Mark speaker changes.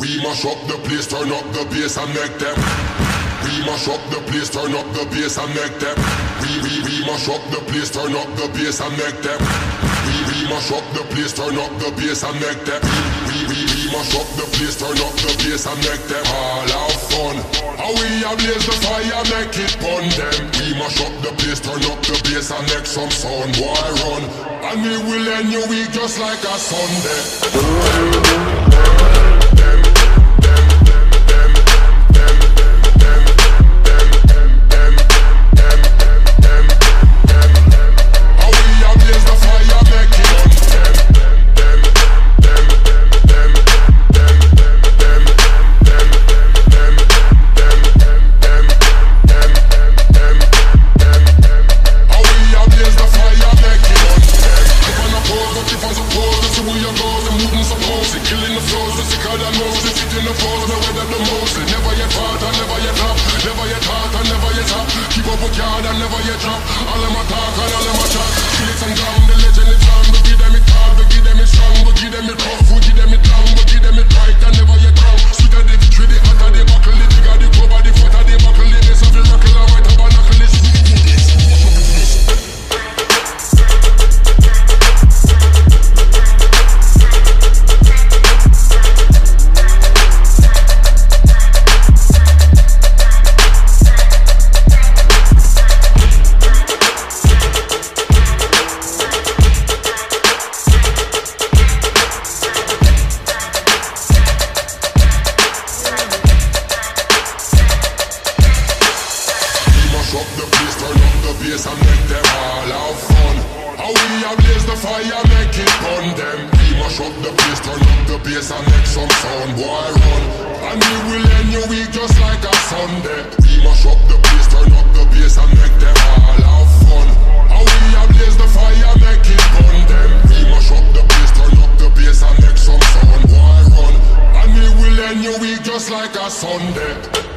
Speaker 1: We mash up the place, turn up the bass and make them. We mash up the place, turn up the bass and make them. We we we mash up the place, turn up the bass and make them. We we mash up the place, turn up the bass and make them. We we we mash up the place, turn up the bass and make them all have fun. How we a blaze the fire, make it burn them. We mash up the place, turn up the bass and make some sound, boy run. And we will end your week just like a Sunday. In the pose, the weather the most. Never yet fought and never yet up, never yet hot and never yet up. Keep up with yard and never yet drop. Mash up the place, turn up the bass and make them all have fun. How we a blaze the fire, make it burn them. We mash up the place, turn up the bass and make some sound, boy run. And we will end your week just like a Sunday. We mash up the place, turn up the bass and make them all have fun. How we a blaze the fire, make it burn them. We mash up the place, turn up the bass and make some sound, boy run. And we will end your week just like a Sunday.